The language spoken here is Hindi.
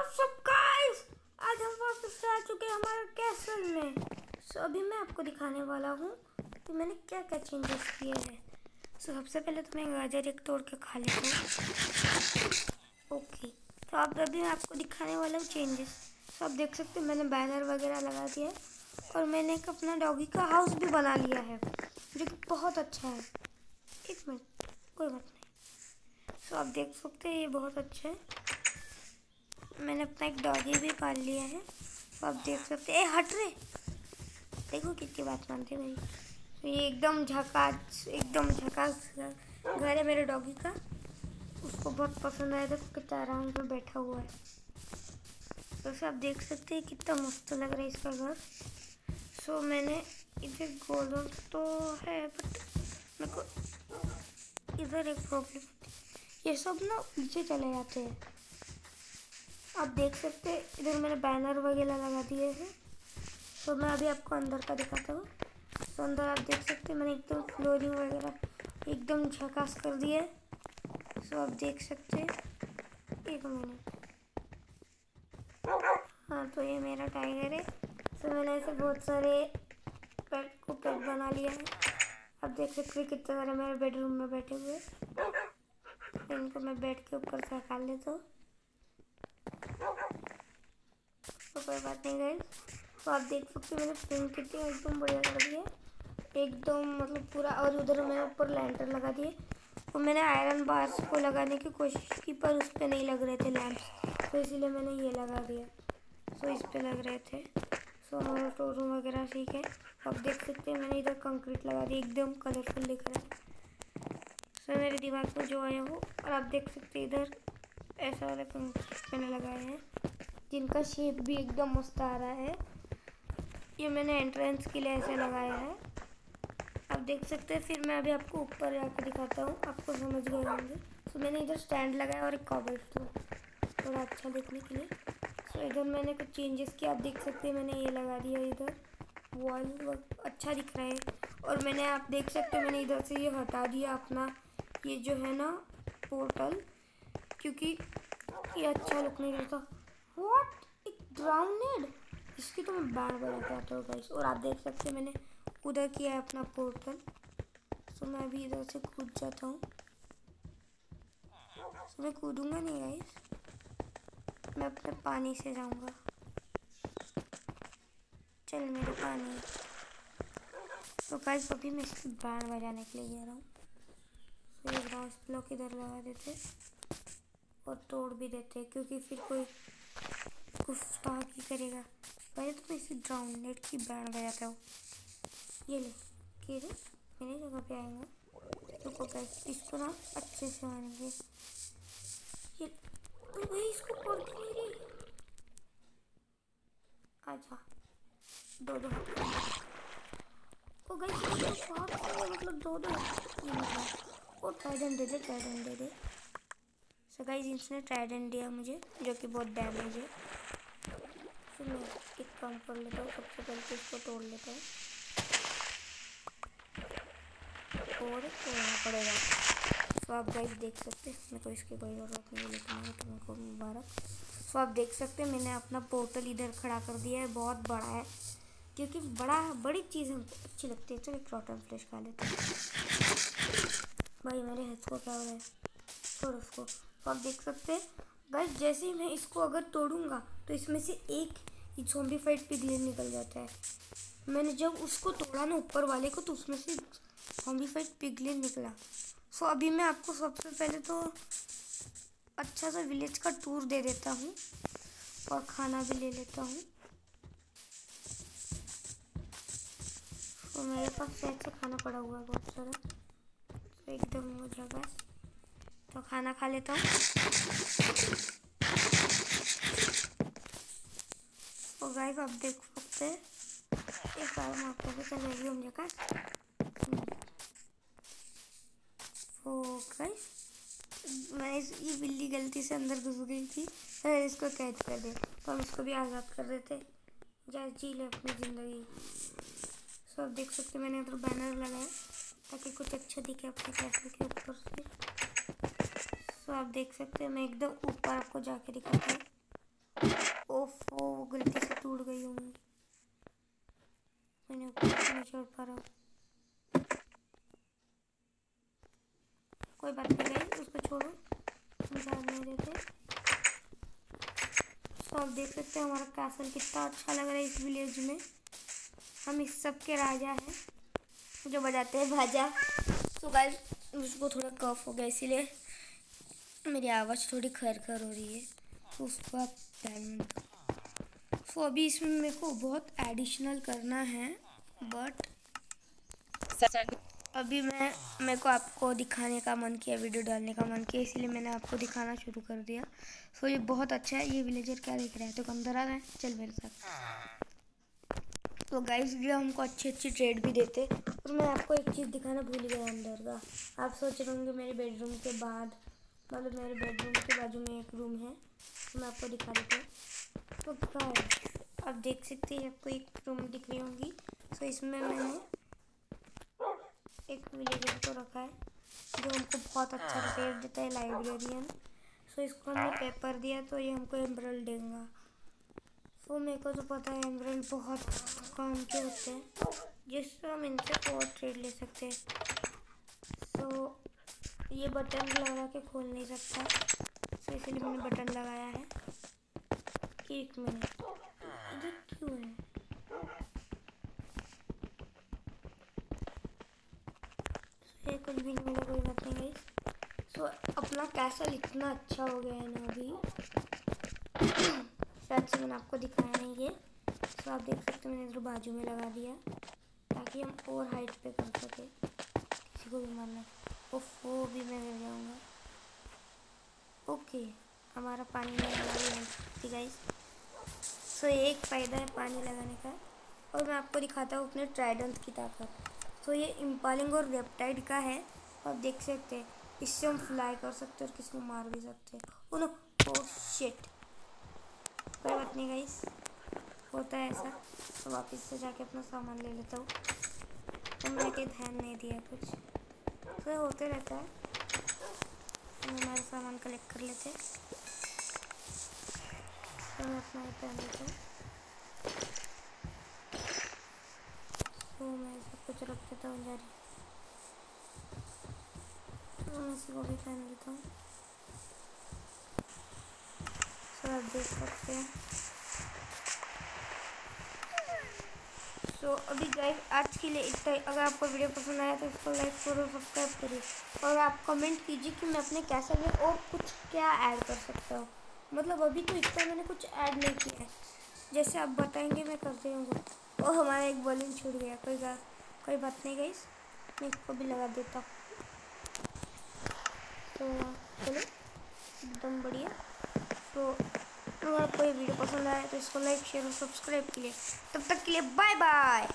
व्हाट्सअप गाइस आज हम वापस आ चुके हैं हमारे कैसल में। सो अभी मैं आपको दिखाने वाला हूँ कि मैंने क्या क्या चेंजेस किए हैं। सो सबसे पहले तो मैं गाजर एक तोड़ के खा लेता हूँ। ओके तो अब अभी मैं आपको दिखाने वाला हूँ चेंजेस तो आप देख सकते हैं मैंने बैनर वगैरह लगा दिया है और मैंने एक अपना डॉगी का हाउस भी बना लिया है, जो कि बहुत अच्छा है। एक मिनट, कोई बात नहीं। सो आप देख सकते हैं ये बहुत अच्छा है। मैंने अपना एक डॉगी भी पाल लिया है। तो आप देख सकते हैं। हट रहे देखो कितनी बात मानते मेरी तो ये एकदम झकास एकदम झकास घर है मेरे डॉगी का। उसको बहुत पसंद आया था कितना आराम से बैठा हुआ है। तो आप देख सकते हैं कितना मस्त लग रहा है इसका घर। सो मैंने इधर गोलों तो है बट मेरे को इधर एक प्रॉब्लम ये सब ना पीछे चले जाते हैं। आप देख सकते हैं, इधर मैंने बैनर वगैरह लगा दिए हैं। तो मैं अभी आपको अंदर का दिखाता हूँ। तो अंदर आप देख सकते हैं, मैंने एकदम फ्लोरिंग वगैरह एकदम झकास कर दिया है। सो आप देख सकते हैं, एक मिनट। हाँ तो ये मेरा टाइगर है। तो मैंने ऐसे बहुत सारे पेट को पेट बना लिया है। आप देख सकते हैं कितने सारे मेरे बेडरूम में बैठे हुए हैं। इनको मैं बेड के ऊपर से हटा लेता हूँ। तो कोई बात नहीं गई तो आप देख सकते मैंने प्रिंट कितनी एकदम बढ़िया कर दिया एकदम मतलब पूरा और उधर मैंने ऊपर लैंटर लगा दिए। तो मैंने आयरन बार्स को लगाने की कोशिश की, पर उस पर नहीं लग रहे थे लैंप तो इसीलिए मैंने ये लगा दिया। सो इस पर लग रहे थे। सो हमारा स्टोर रूम वगैरह ठीक है। आप देख सकते हैं मैंने इधर कंक्रीट लगा दी एकदम कलरफुल दिख रहा है। सो मेरे दिमाग में जो आया हो और आप देख सकते हैं इधर ऐसा वाला कंक्रीट मैंने लगाए हैं, जिनका शेप भी एकदम मस्त आ रहा है। ये मैंने एंट्रेंस के लिए ऐसे लगाया है। आप देख सकते हैं, फिर मैं अभी आपको ऊपर जाकर दिखाता हूँ, आपको समझ गए होंगे। तो मैंने इधर स्टैंड लगाया और एक कॉबल थोड़ा अच्छा देखने के लिए। तो इधर मैंने कुछ चेंजेस किया, आप देख सकते हैं, मैंने ये लगा दिया इधर। वॉल अच्छा दिख रहा है। और मैंने, आप देख सकते हैं, मैंने इधर से ये हटा दिया अपना, ये जो है ना पोर्टल क्योंकि ये अच्छा लुक नहीं रहता। व्हाट एक ग्राउंडेड इसकी तो मैं बार बार आता हूँ गाइस और आप देख सकते हैं मैंने उधर किया है अपना पोर्टल तो मैं अभी इधर से कूद जाता हूँ। मैं कूदूँगा नहीं गाइस मैं अपने पानी से जाऊँगा। चल, मेरे पानी। तो गाइस अभी मैं इसकी बैंड बजाने के लिए जा रहा हूँ। तो ब्लॉक इधर लगा देते। और तोड़ भी देते हैं, क्योंकि फिर कोई गुस्ताखी करेगा। पहले तो मैं इसी ग्राउंड नेट की बैंड बजाता हूँ। ये ले के रे मेरी जगह पे आएँगे। गाइस इसको ना अच्छे से मारेंगे। ये तो भाई इसको पड़ नहीं आजा दो दो। ओ तो सारे मतलब दो दो। ये मतलब ओ ट्राइडेंट दे दे ट्राइडेंट दे दे। सो गाइस इसने ट्राइडेंट दिया मुझे, जो कि बहुत डैमेज है। फिर मैं एक काम कर लेता हूँ, सबसे पहले तो इसको तोड़ लेता हूँ। और तोड़ना पड़ेगा तो आप गाइस देख सकते हैं मेरे को इसकी कोई ज़रूरत नहीं लेकिन है तो मेरे को मुबारक। तो आप देख सकते हैं, मैंने अपना पोर्टल इधर खड़ा कर दिया है, बहुत बड़ा है। क्योंकि बड़ा, बड़ी चीज़ हमको अच्छी लगती है। चलो एक रॉटन फ्लेश खा लेते हैं। भाई मेरे हेल्थ को क्या हो रहा है? छोड़ उसको। तो आप देख सकते हैं। गाइस जैसे ही मैं इसको अगर तोड़ूँगा तो इसमें से एक ये जोम्बी फाइट पिगलिन निकल जाता है। मैंने जब उसको तोड़ा ना ऊपर वाले को तो उसमें से जोम्बी फाइट पिगलिन निकला। सो अभी मैं आपको सबसे पहले तो अच्छा सा विलेज का टूर दे देता हूँ और खाना भी ले लेता हूँ। तो मेरे पास शायद से खाना पड़ा हुआ है बहुत सारा। तो एकदम हो जाएगा तो खाना खा लेता हूँ। गाइस आप देख सकते हैं। एक बार मैं आपको भी चलेगी हम जगह तो गाइस मैं इस ये बिल्ली गलती से अंदर घुस गई थी तो इसको कैद कर दे। तो हम इसको भी आज़ाद कर देते जैसे जी ले अपनी ज़िंदगी। सो आप देख सकते मैंने उधर बैनर लगाया ताकि कुछ अच्छा दिखे अपने कैसे के ऊपर से। सो आप देख सकते हैं, मैं एकदम ऊपर आपको जाके दिखाता हूँ। ओफ वो गलती से टूट गई होंगी मैंने ऊपर नहीं चढ़ पा रहा कोई बात नहीं गई उसको छोड़ो। जा नहीं देते। तो आप देख सकते हैं, हमारा कैसल कितना अच्छा लग रहा है इस विलेज में। हम इस सब के राजा हैं, जो बजाते हैं भाजा। तो गाइस उसको थोड़ा कफ हो गया, इसीलिए मेरी आवाज़ थोड़ी खर खर हो रही है। तो उसको आप तो अभी इसमें मेरे को बहुत एडिशनल करना है बट अभी मैं, मेरे को आपको दिखाने का मन किया वीडियो डालने का मन किया, इसलिए मैंने आपको दिखाना शुरू कर दिया। सो ये बहुत अच्छा है, ये विलेजर क्या देख रहा है? तो अंदर आ रहा चल मेरे साथ। तो गाइस ये हमको अच्छी अच्छी ट्रेड भी देते। और मैं आपको एक चीज़ दिखाना भूल गया अंदर का। आप सोच रहे होंगे मेरे बेडरूम के बाद मतलब मेरे बेडरूम के बाजू में एक रूम है तो मैं आपको दिखा देती हूँ। तो क्या आप देख सकते हैं, आपको एक रूम दिख रही होंगी। तो इसमें मैंने एक विलेजर को रखा है, जो हमको बहुत अच्छा ट्रेड देता है लाइब्रेरियन सो इसको हमने पेपर दिया तो ये हमको एम्ब्रल देगा। सो मेरे को तो पता है एम्ब्रल बहुत काम के होते हैं। जिससे हम इनसे और ट्रेड ले सकते हैं। सो ये बटन लगा के खोल नहीं सकता। सो इसलिए मैंने बटन लगाया है। एक मिनट। ये क्यों है? ये कुछ भी नहीं मिला, कोई बात नहीं गई सो अपना कैसल इतना अच्छा हो गया है ना अभी। शायद से मैंने आपको दिखाया नहीं ये। सो आप देख सकते हो मैंने इधर बाजू में लगा दिया। ताकि हम और हाइट पे कर सके। किसी को भी मारना। वो भी मैं गिर जाऊँगा। ओके, हमारा पानी में गाइस सो ये एक फ़ायदा है पानी लगाने का। और मैं आपको दिखाता हूँ अपने ट्राइडेंट की ताकत। तो ये इम्पालिंग और रेप्टाइड का है। आप देख सकते हैं, इससे हम फ्लाई कर सकते हैं और किसी को मार भी सकते हैं। ओ शिट कोई बात नहीं गाइस होता है ऐसा। तो वापस से जाके अपना सामान ले लेता हूँ। तो कहीं ध्यान नहीं दिया कुछ। तो होते रहता है। हम हमारे सामान कलेक्ट कर लेते तो मैं अपना ये पहन लेता हूँ। तो मैं सब कुछ रख देता हूँ जा रही तो इसी को भी पहन लेता हूँ। तो आप देख सकते हैं। तो अभी गाइस आज के लिए इतना अगर आपको वीडियो पसंद आया तो इसको लाइक करो सब्सक्राइब करिए। और आप कमेंट कीजिए कि मैं अपने कैसे में और कुछ क्या ऐड कर सकता हूँ। मतलब अभी तो इतना मैंने कुछ ऐड नहीं किया है। जैसे आप बताएँगे, मैं कर दूँगा और हमारा एक बलून छूट गया। कोई कोई बात नहीं गई मैं इसको भी लगा देता हूँ। तो चलो, एकदम बढ़िया। तो अगर आपको ये वीडियो पसंद आए तो इसको लाइक शेयर और सब्सक्राइब कीजिए तब तक के लिए बाय बाय